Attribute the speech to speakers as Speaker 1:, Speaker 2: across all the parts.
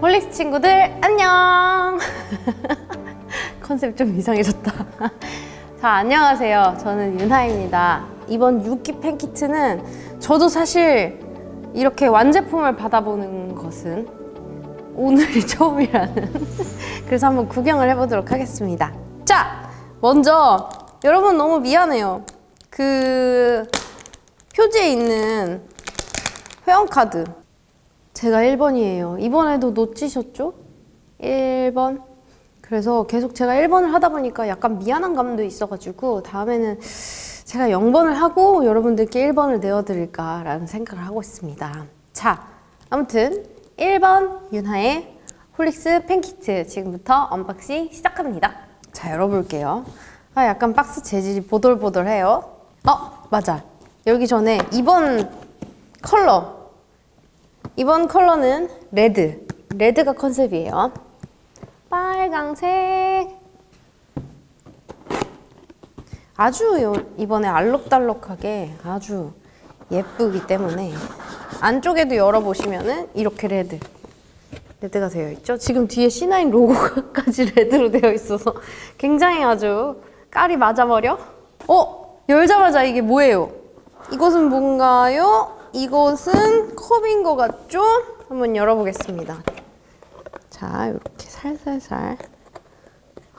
Speaker 1: 홀릭스 친구들 안녕! 컨셉 좀 이상해졌다. 자 안녕하세요. 저는 윤하입니다. 이번 유기 팬키트는 저도 사실 이렇게 완제품을 받아보는 것은 오늘이 처음이라는. 그래서 한번 구경을 해보도록 하겠습니다. 자 먼저 여러분 너무 미안해요. 그 표지에 있는 회원카드 제가 1번이에요. 이번에도 놓치셨죠? 1번. 그래서 계속 제가 1번을 하다 보니까 약간 미안한 감도 있어가지고 다음에는 제가 0번을 하고 여러분들께 1번을 내어드릴까라는 생각을 하고 있습니다. 자, 아무튼 1번 윤하의 홀릭스 팬키트 지금부터 언박싱 시작합니다. 자, 열어볼게요. 아, 약간 박스 재질이 보들보들해요. 어, 맞아. 열기 전에 이번 컬러 이번 컬러는 레드. 레드가 컨셉이에요. 빨강색. 아주 요, 이번에 알록달록하게 아주 예쁘기 때문에 안쪽에도 열어보시면은 이렇게 레드. 레드가 되어 있죠. 지금 뒤에 C9 로고까지 레드로 되어 있어서 굉장히 아주 깔이 맞아버려. 어? 열자마자 이게 뭐예요? 이것은 뭔가요? 이것은 컵인 것 같죠? 한번 열어보겠습니다. 자, 이렇게 살살살.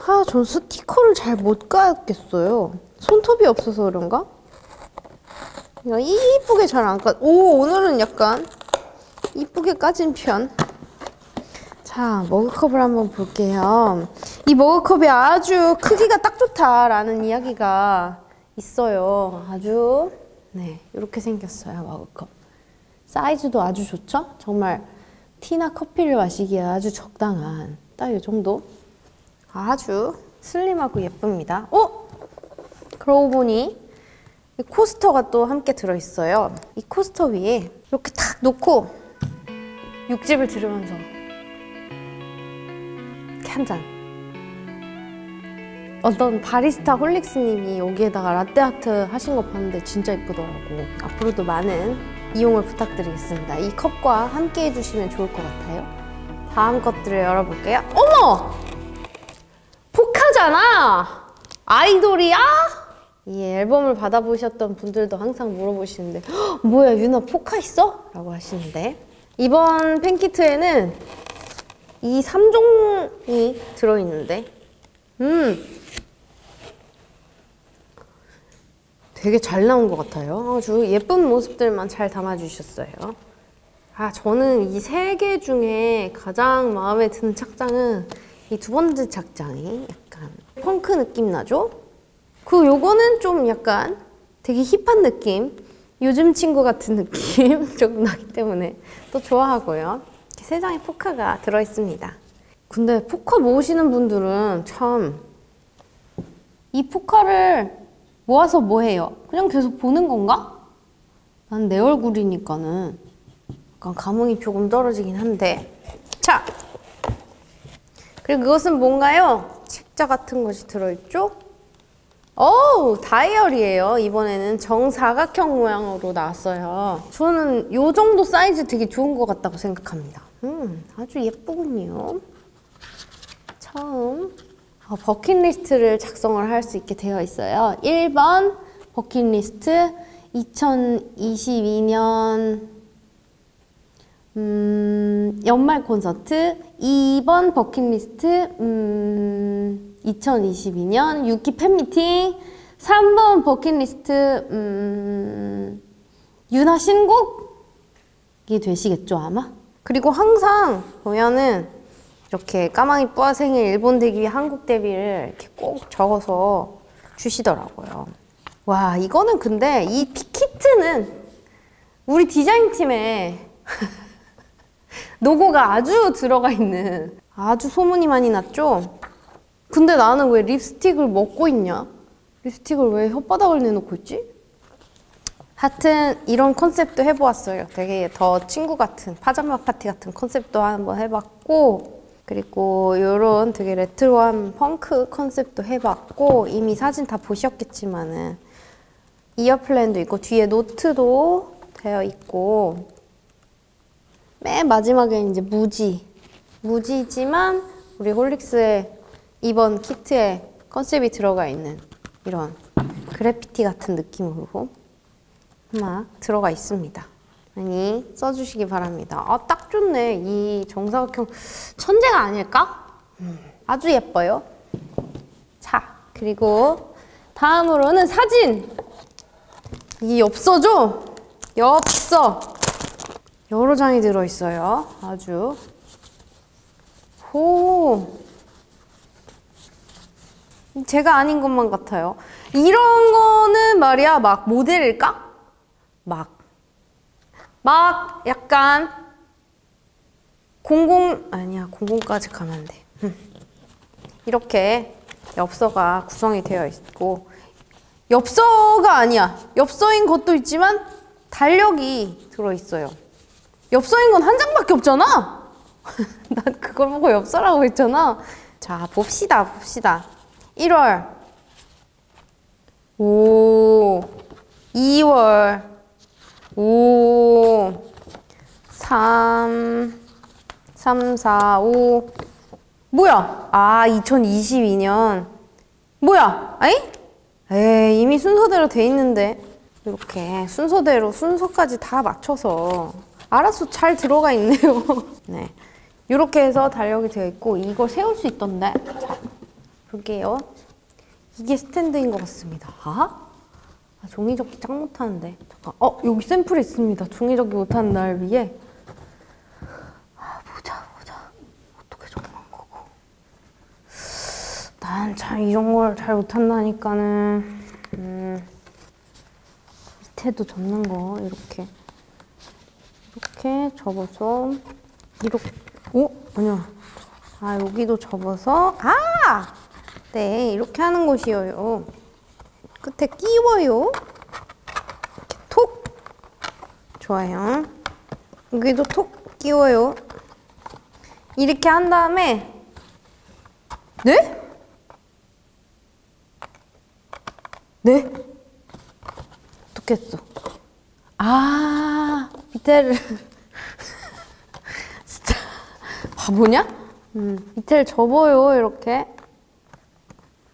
Speaker 1: 아, 전 스티커를 잘못 까겠어요. 손톱이 없어서 그런가? 이쁘게 잘 안 까. 오, 오늘은 약간 이쁘게 까진 편. 자, 머그컵을 한번 볼게요. 이 머그컵이 아주 크기가 딱 좋다라는 이야기가 있어요. 아주 네, 이렇게 생겼어요, 머그컵. 사이즈도 아주 좋죠? 정말 티나 커피를 마시기에 아주 적당한 딱 이 정도. 아주 슬림하고 예쁩니다. 어? 그러고 보니 이 코스터가 또 함께 들어있어요. 이 코스터 위에 이렇게 탁 놓고 육즙을 들으면서 이렇게 한 잔. 어떤 바리스타 홀릭스님이 여기에다가 라떼아트 하신 거 봤는데 진짜 이쁘더라고. 앞으로도 많은 이용을 부탁드리겠습니다. 이 컵과 함께 해주시면 좋을 것 같아요. 다음 것들을 열어볼게요. 어머! 포카잖아! 아이돌이야? 이 앨범을 받아보셨던 분들도 항상 물어보시는데 뭐야 유나 포카 있어? 라고 하시는데 이번 팬키트에는 이 3종이 들어있는데 음 되게 잘 나온 것 같아요. 아주 예쁜 모습들만 잘 담아주셨어요. 아, 저는 이 세 개 중에 가장 마음에 드는 착장은 이 두 번째 착장이 약간 펑크 느낌 나죠? 그 요거는 좀 약간 되게 힙한 느낌, 요즘 친구 같은 느낌 조금 나기 때문에 또 좋아하고요. 세 장의 포카가 들어있습니다. 근데 포카 모으시는 분들은 참 이 포카를 모아서 뭐 해요? 그냥 계속 보는 건가? 난 내 얼굴이니까는 약간 감흥이 조금 떨어지긴 한데 자! 그리고 그것은 뭔가요? 책자 같은 것이 들어있죠? 오 다이어리예요. 이번에는 정사각형 모양으로 나왔어요. 저는 이 정도 사이즈 되게 좋은 것 같다고 생각합니다. 음, 아주 예쁘군요. 처음 어, 버킷리스트를 작성을 할 수 있게 되어 있어요. 1번 버킷리스트 2022년 음, 연말 콘서트 2번 버킷리스트 음, 2022년 6기 팬미팅 3번 버킷리스트 음, 윤하 신곡이 되시겠죠 아마? 그리고 항상 보면은 이렇게 까마귀 뿌아 생일 일본 데뷔 한국 데뷔를 이렇게 꼭 적어서 주시더라고요 와 이거는 근데 이 키트는 우리 디자인팀에 로고가 아주 들어가 있는 아주 소문이 많이 났죠? 근데 나는 왜 립스틱을 먹고 있냐? 립스틱을 왜 혓바닥을 내놓고 있지? 하여튼 이런 컨셉도 해보았어요. 되게 더 친구 같은 파자마 파티 같은 컨셉도 한번 해봤고 그리고 이런 되게 레트로한 펑크 컨셉도 해봤고 이미 사진 다 보셨겠지만은 이어 플랜도 있고 뒤에 노트도 되어 있고 맨 마지막에 이제 무지 무지지만 우리 홀릭스의 이번 키트에 컨셉이 들어가 있는 이런 그래피티 같은 느낌으로 막 들어가 있습니다. 많이 써주시기 바랍니다. 아, 딱 좋네. 이 정사각형 천재가 아닐까? 음, 아주 예뻐요. 자, 그리고 다음으로는 사진. 이 엽서죠? 엽서. 여러 장이 들어있어요. 아주. 호. 제가 아닌 것만 같아요. 이런 거는 말이야, 막 모델일까? 막. 막 약간 공공, 아니야, 공공까지 가면 안 돼. 음. 이렇게 엽서가 구성이 되어 있고, 엽서가 아니야. 엽서인 것도 있지만 달력이 들어있어요. 엽서인 건 한 장밖에 없잖아? 난 그걸 보고 엽서라고 했잖아. 자, 봅시다, 봅시다. 1월. 오. 2월. 오. 3. 3, 4, 5. 뭐야? 아, 2022년. 뭐야? 아이? 에이, 이미 순서대로 돼 있는데. 이렇게 순서대로 순서까지 다 맞춰서 알아서 잘 들어가 있네요. 네. 이렇게 해서 달력이 되어 있고 이거 세울 수 있던데. 자, 볼게요. 이게 스탠드인 것 같습니다. 아? 아, 종이접기 짱 못하는데. 잠깐. 어, 여기 샘플 있습니다. 종이접기 못하는 날 위해. 아, 보자, 보자. 어떻게 적는 거고. 난잘 이런 걸 잘 못한다니까는. 음, 밑에도 접는 거, 이렇게. 이렇게 접어서, 이렇게. 오? 아니야. 아, 여기도 접어서. 아! 네, 이렇게 하는 것이에요. 끝에 끼워요. 이렇게 톡. 좋아요. 여기도 톡 끼워요. 이렇게 한 다음에 네? 네? 어떻게 했어? 아 밑에를 진짜 바보냐? 음, 밑에를 접어요 이렇게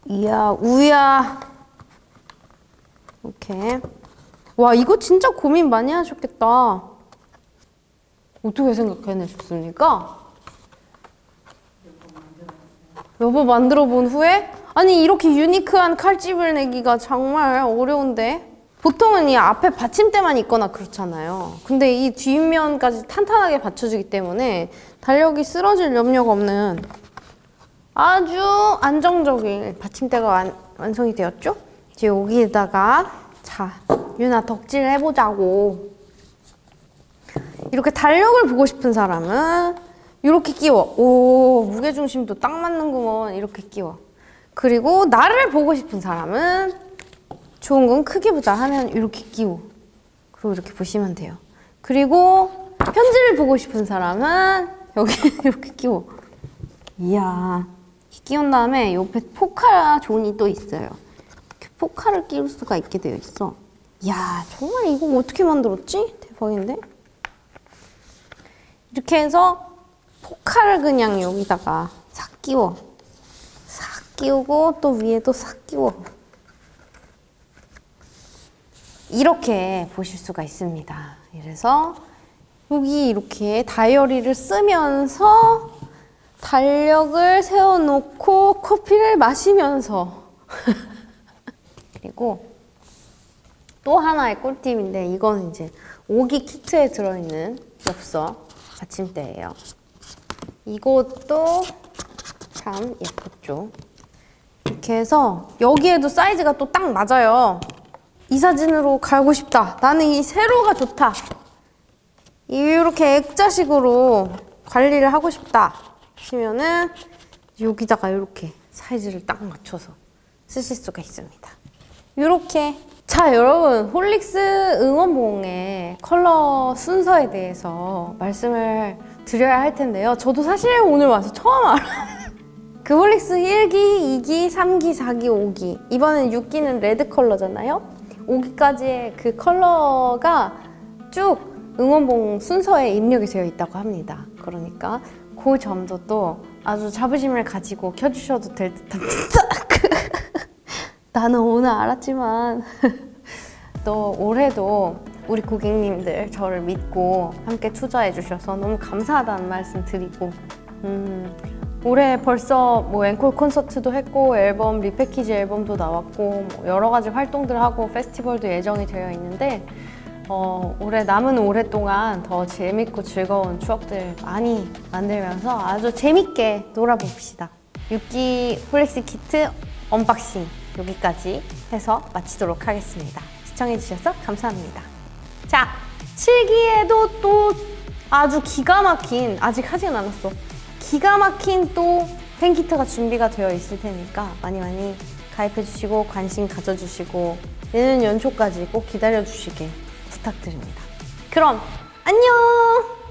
Speaker 1: 이야 우야 이렇게 와 이거 진짜 고민 많이 하셨겠다 어떻게 생각해내셨습니까? 여보 만들어 본 후에? 아니 이렇게 유니크한 칼집을 내기가 정말 어려운데 보통은 이 앞에 받침대만 있거나 그렇잖아요 근데 이 뒷면까지 탄탄하게 받쳐주기 때문에 달력이 쓰러질 염려가 없는 아주 안정적인 받침대가 완, 완성이 되었죠? 이제 여기에다가 자 유나 덕질 해보자고. 이렇게 달력을 보고 싶은 사람은 이렇게 끼워. 오 무게중심도 딱 맞는구먼. 이렇게 끼워. 그리고 나를 보고 싶은 사람은 좋은 건 크게 보자 하면 이렇게 끼워. 그리고 이렇게 보시면 돼요. 그리고 편지를 보고 싶은 사람은 여기 이렇게 끼워. 이야 끼운 다음에 옆에 포카 존이 또 있어요. 포카를 끼울 수가 있게 되어 있어. 야 정말 이거 어떻게 만들었지? 대박인데? 이렇게 해서 포카를 그냥 여기다가 싹 끼워. 싹 끼우고 또 위에도 싹 끼워. 이렇게 보실 수가 있습니다. 그래서 여기 이렇게 다이어리를 쓰면서 달력을 세워놓고 커피를 마시면서 그리고 또 하나의 꿀팁인데 이건 이제 오기 키트에 들어있는 엽서 받침대예요. 이것도 참 예뻤죠. 이렇게 해서 여기에도 사이즈가 또 딱 맞아요. 이 사진으로 갈고 싶다. 나는 이 세로가 좋다. 이렇게 액자식으로 관리를 하고 싶다. 하시면은 여기다가 이렇게 사이즈를 딱 맞춰서 쓰실 수가 있습니다. 이렇게 자 여러분 홀릭스 응원봉의 컬러 순서에 대해서 말씀을 드려야 할 텐데요. 저도 사실 오늘 와서 처음 알아요. 그 홀릭스 1기, 2기, 3기, 4기, 5기 이번엔 6기는 레드 컬러잖아요. 5기까지의 그 컬러가 쭉 응원봉 순서에 입력이 되어 있다고 합니다. 그러니까 그 점도 또 아주 자부심을 가지고 켜주셔도 될 듯합니다. 나는 오늘 알았지만 또 올해도 우리 고객님들 저를 믿고 함께 투자해 주셔서 너무 감사하다는 말씀 드리고 음, 올해 벌써 뭐 앵콜 콘서트도 했고 앨범 리패키지 앨범도 나왔고 뭐 여러 가지 활동들 하고 페스티벌도 예정이 되어 있는데 어, 올해 남은 올해 동안 더 재밌고 즐거운 추억들 많이 만들면서 아주 재밌게 놀아봅시다. 6기 홀릭스 키트 언박싱 여기까지 해서 마치도록 하겠습니다. 시청해주셔서 감사합니다. 자, 7기에도 또 아주 기가 막힌, 아직 하진 않았어. 기가 막힌 또 팬키트가 준비가 되어 있을 테니까 많이 많이 가입해주시고 관심 가져주시고 내년 연초까지 꼭 기다려주시길 부탁드립니다. 그럼 안녕!